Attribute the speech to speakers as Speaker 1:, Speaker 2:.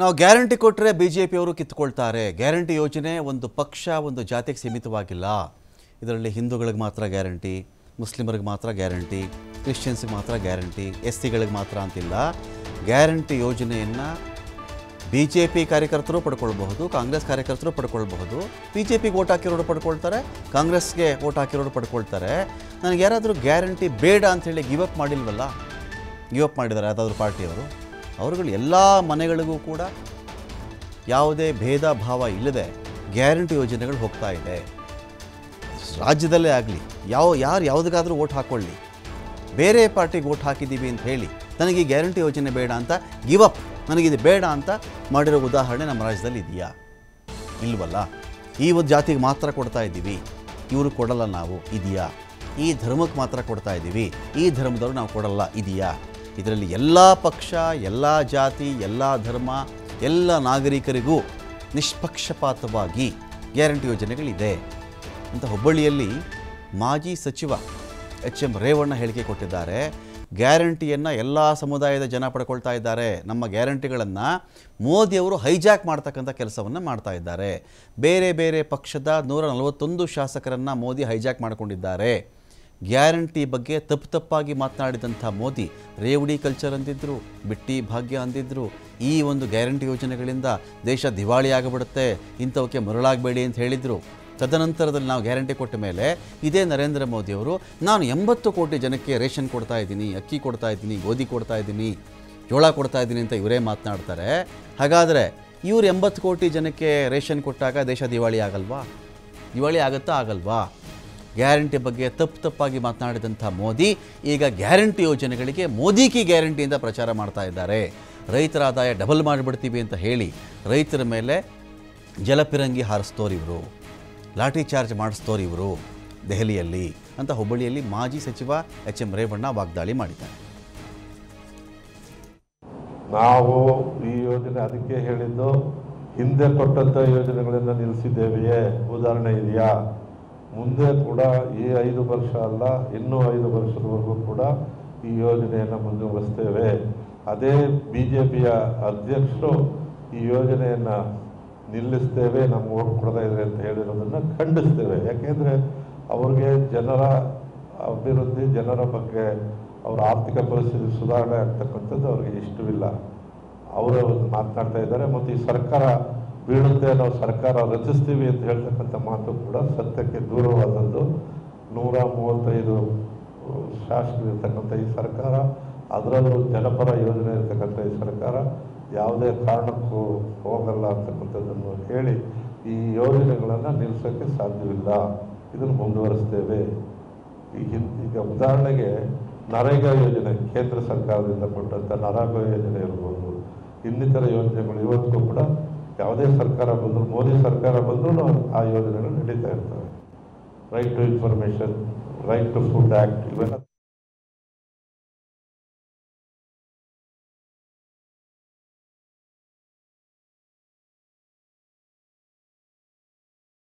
Speaker 1: ನಾವು ಗ್ಯಾರಂಟಿ ಕೊಟ್ಟರೆ B J ಪಿಯವರು ಕಿತ್ಕೊಳ್ತಾರೆ. ಗ್ಯಾರಂಟಿ ಯೋಜನೆ ಒಂದು ಪಕ್ಷ, ಒಂದು ಜಾತಿಗೆ ಸೀಮಿತವಾಗಿಲ್ಲ. ಇದರಲ್ಲಿ ಹಿಂದೂಗಳಿಗೆ ಮಾತ್ರ ಗ್ಯಾರಂಟಿ, ಮುಸ್ಲಿಮರಿಗೆ ಮಾತ್ರ ಗ್ಯಾರಂಟಿ, ಕ್ರಿಶ್ಚಿಯನ್ಸ್ಗೆ ಮಾತ್ರ ಗ್ಯಾರಂಟಿ ಎಸ್ ಸಿಗಳಿಗೆ ಮಾತ್ರ ಅಂತಿಲ್ಲ. ಗ್ಯಾರಂಟಿ ಯೋಜನೆಯನ್ನು ಬಿ ಜೆ ಪಿ ಕಾರ್ಯಕರ್ತರು ಪಡ್ಕೊಳ್ಬಹುದು, ಕಾಂಗ್ರೆಸ್ ಕಾರ್ಯಕರ್ತರು ಪಡ್ಕೊಳ್ಬಹುದು. ಬಿ ಜೆ ಪಿಗೆ ಓಟ್ ಹಾಕಿರೋರು ಪಡ್ಕೊಳ್ತಾರೆ, ಕಾಂಗ್ರೆಸ್ಗೆ ಓಟ್ ಹಾಕಿರೋರು ಪಡ್ಕೊಳ್ತಾರೆ. ನನಗೆ ಯಾರಾದರೂ ಗ್ಯಾರಂಟಿ ಬೇಡ ಅಂಥೇಳಿ ಗಿವ್ ಅಪ್ ಮಾಡಿಲ್ವಲ್ಲ? ಗಿವ್ ಅಪ್ ಮಾಡಿದ್ದಾರೆ ಯಾವುದಾದ್ರೂ ಪಾರ್ಟಿಯವರು? ಅವರುಗಳು ಎಲ್ಲ ಮನೆಗಳಿಗೂ ಕೂಡ ಯಾವುದೇ ಭೇದ ಭಾವ ಇಲ್ಲದೆ ಗ್ಯಾರಂಟಿ ಯೋಜನೆಗಳು ಹೋಗ್ತಾ ಇದೆ. ರಾಜ್ಯದಲ್ಲೇ ಆಗಲಿ, ಯಾವ, ಯಾರು ಯಾವುದಕ್ಕಾದರೂ ಓಟ್ ಹಾಕ್ಕೊಳ್ಳಿ ಬೇರೆ ಪಾರ್ಟಿಗೆ ಓಟ್ ಹಾಕಿದ್ದೀವಿ ಅಂತ ಹೇಳಿ ನನಗೆ ಈ ಗ್ಯಾರಂಟಿ ಯೋಜನೆ ಬೇಡ ಅಂತ ಗಿವ್ ಅಪ್ ನನಗಿದು ಬೇಡ ಅಂತ ಮಾಡಿರೋ ಉದಾಹರಣೆ ನಮ್ಮ ರಾಜ್ಯದಲ್ಲಿ ಇದೆಯಾ? ಇಲ್ವಲ್ಲ? ಈ ಒಂದು ಜಾತಿಗೆ ಮಾತ್ರ ಕೊಡ್ತಾ ಇದ್ದೀವಿ. ಇವರು ಕೊಡಲ್ಲ ನಾವು, ಇದೆಯಾ? ಈ ಧರ್ಮಕ್ಕೆ ಮಾತ್ರ ಕೊಡ್ತಾ ಇದ್ದೀವಿ. ಈ ಧರ್ಮದವರು ನಾವು ಕೊಡಲ್ಲ, ಇದೆಯಾ? ಇದರಲ್ಲಿ ಎಲ್ಲ ಪಕ್ಷ, ಎಲ್ಲ ಜಾತಿ, ಎಲ್ಲ ಧರ್ಮ, ಎಲ್ಲ ನಾಗರಿಕರಿಗೂ ನಿಷ್ಪಕ್ಷಪಾತವಾಗಿ ಗ್ಯಾರಂಟಿ ಯೋಜನೆಗಳಿದೆ ಅಂತ ಹುಬ್ಬಳ್ಳಿಯಲ್ಲಿ ಮಾಜಿ ಸಚಿವ ಎಚ್ ಎಂ ರೇವಣ್ಣ ಹೇಳಿಕೆ ಕೊಟ್ಟಿದ್ದಾರೆ. ಗ್ಯಾರಂಟಿಯನ್ನು ಎಲ್ಲ ಸಮುದಾಯದ ಜನ ಪಡ್ಕೊಳ್ತಾ ಇದ್ದಾರೆ. ನಮ್ಮ ಗ್ಯಾರಂಟಿಗಳನ್ನು ಮೋದಿಯವರು ಹೈಜಾಕ್ ಮಾಡ್ತಕ್ಕಂಥ ಕೆಲಸವನ್ನು ಮಾಡ್ತಾ ಇದ್ದಾರೆ. ಬೇರೆ ಬೇರೆ ಪಕ್ಷದ ನೂರ ನಲವತ್ತೊಂದು ಶಾಸಕರನ್ನು ಮೋದಿ ಹೈಜಾಕ್ ಮಾಡಿಕೊಂಡಿದ್ದಾರೆ. ಗ್ಯಾರಂಟಿ ಬಗ್ಗೆ ತಪ್ಪು ತಪ್ಪಾಗಿ ಮಾತನಾಡಿದಂಥ ಮೋದಿ, ರೇವಡಿ ಕಲ್ಚರ್ ಅಂದಿದ್ರು, ಬಿಟ್ಟಿ ಭಾಗ್ಯ ಅಂದಿದ್ರು, ಈ ಒಂದು ಗ್ಯಾರಂಟಿ ಯೋಜನೆಗಳಿಂದ ದೇಶ ದಿವಾಳಿ ಆಗಿಬಿಡುತ್ತೆ, ಇಂಥವಕ್ಕೆ ಮರಳಾಗಬೇಡಿ ಅಂತ ಹೇಳಿದರು. ತದನಂತರದಲ್ಲಿ ನಾವು ಗ್ಯಾರಂಟಿ ಕೊಟ್ಟ ಮೇಲೆ ಇದೇ ನರೇಂದ್ರ ಮೋದಿಯವರು ನಾನು ಎಂಬತ್ತು ಕೋಟಿ ಜನಕ್ಕೆ ರೇಷನ್ ಕೊಡ್ತಾ ಇದ್ದೀನಿ, ಅಕ್ಕಿ ಕೊಡ್ತಾ ಇದ್ದೀನಿ, ಗೋಧಿ ಕೊಡ್ತಾ ಇದ್ದೀನಿ, ಜೋಳ ಕೊಡ್ತಾ ಇದ್ದೀನಿ ಅಂತ ಇವರೇ ಮಾತನಾಡ್ತಾರೆ. ಹಾಗಾದರೆ ಇವರು ಎಂಬತ್ತು ಕೋಟಿ ಜನಕ್ಕೆ ರೇಷನ್ ಕೊಟ್ಟಾಗ ದೇಶ ದಿವಾಳಿ ಆಗಲ್ವಾ? ದಿವಾಳಿ ಆಗುತ್ತಾ ಆಗಲ್ವಾ? ಗ್ಯಾರಂಟಿ ಬಗ್ಗೆ ತಪ್ಪು ತಪ್ಪಾಗಿ ಮಾತನಾಡಿದಂಥ ಮೋದಿ, ಈಗ ಗ್ಯಾರಂಟಿ ಯೋಜನೆಗಳಿಗೆ ಮೋದಿ ಕಿ ಗ್ಯಾರಂಟಿಯಿಂದ ಪ್ರಚಾರ ಮಾಡ್ತಾ ಇದ್ದಾರೆ. ರೈತರ ಆದಾಯ ಡಬಲ್ ಮಾಡಿಬಿಡ್ತೀವಿ ಅಂತ ಹೇಳಿ ರೈತರ ಮೇಲೆ ಜಲಪಿರಂಗಿ ಹಾರಿಸ್ತೋರು ಇವರು. ಲಾಠಿ ಚಾರ್ಜ್ ಮಾಡಿಸ್ತೋರು ಇವರು ದೆಹಲಿಯಲ್ಲಿ ಅಂತ ಹುಬ್ಬಳ್ಳಿಯಲ್ಲಿ ಮಾಜಿ ಸಚಿವ ಎಚ್ ಎಂ ರೇವಣ್ಣ ವಾಗ್ದಾಳಿ ಮಾಡಿದ್ದಾರೆ.
Speaker 2: ನಾವು ಈ ಯೋಜನೆ ಅದಕ್ಕೆ ಹೇಳಿದ್ದು ಹಿಂದೆ ಕೊಟ್ಟಂಥ ಯೋಜನೆಗಳನ್ನು ನಿಲ್ಲಿಸಿದ್ದೇವೆಯೇ ಉದಾಹರಣೆ ಇದೆಯಾ? ಮುಂದೆ ಕೂಡ ಈ ಐದು ವರ್ಷ ಅಲ್ಲ, ಇನ್ನೂ ಐದು ವರ್ಷದವರೆಗೂ ಕೂಡ ಈ ಯೋಜನೆಯನ್ನು ಮುಂದುವರಿಸ್ತೇವೆ. ಅದೇ ಬಿ ಜೆ ಪಿಯ ಅಧ್ಯಕ್ಷರು ಈ ಯೋಜನೆಯನ್ನು ನಿಲ್ಲಿಸ್ತೇವೆ ನಮ್ಗೆ ಓಟ್ ಕೊಡ್ತಾ ಅಂತ ಹೇಳಿರೋದನ್ನು ಖಂಡಿಸ್ತೇವೆ. ಯಾಕೆಂದರೆ ಅವ್ರಿಗೆ ಜನರ ಅಭಿವೃದ್ಧಿ, ಜನರ ಬಗ್ಗೆ ಅವರ ಆರ್ಥಿಕ ಪರಿಸ್ಥಿತಿ ಸುಧಾರಣೆ ಆಗ್ತಕ್ಕಂಥದ್ದು ಅವ್ರಿಗೆ ಇಷ್ಟವಿಲ್ಲ. ಅವರು ಮಾತನಾಡ್ತಾ ಇದ್ದಾರೆ. ಮತ್ತು ಈ ಸರ್ಕಾರ ಬೀಳುತ್ತೆ ನಾವು ಸರ್ಕಾರ ರಚಿಸ್ತೀವಿ ಅಂತ ಹೇಳ್ತಕ್ಕಂಥ ಮಾತು ಕೂಡ ಸತ್ಯಕ್ಕೆ ದೂರವಾದದ್ದು. ನೂರ ಮೂವತ್ತೈದು ಶಾಸಕರಿರ್ತಕ್ಕಂಥ ಈ ಸರ್ಕಾರ, ಅದರಲ್ಲೂ ಜನಪರ ಯೋಜನೆ ಇರ್ತಕ್ಕಂಥ ಈ ಸರ್ಕಾರ ಯಾವುದೇ ಕಾರಣಕ್ಕೂ ಹೋಗಲ್ಲ ಅಂತಕ್ಕಂಥದ್ದನ್ನು ಹೇಳಿ ಈ ಯೋಜನೆಗಳನ್ನು ನಿಲ್ಲಿಸೋಕ್ಕೆ ಸಾಧ್ಯವಿಲ್ಲ. ಇದನ್ನು ಮುಂದುವರಿಸ್ತೇವೆ. ಈ ಹಿನ್ ಈಗ ಉದಾಹರಣೆಗೆ ನರೇಗಾ ಯೋಜನೆ ಕೇಂದ್ರ ಸರ್ಕಾರದಿಂದ ಕೊಟ್ಟಂಥ ನರೇಗಾ ಯೋಜನೆ ಇರ್ಬೋದು, ಇನ್ನಿತರ ಯೋಜನೆಗಳು ಇವತ್ತಿಗೂ ಕೂಡ ಯಾವುದೇ ಸರ್ಕಾರ ಬಂದರೂ, ಮೋದಿ ಸರ್ಕಾರ ಬಂದರೂ ಆ ಯೋಜನೆಗಳು ನಡೀತಾ ಇರ್ತವೆ. Right to information right to food act ಇವೆಲ್ಲ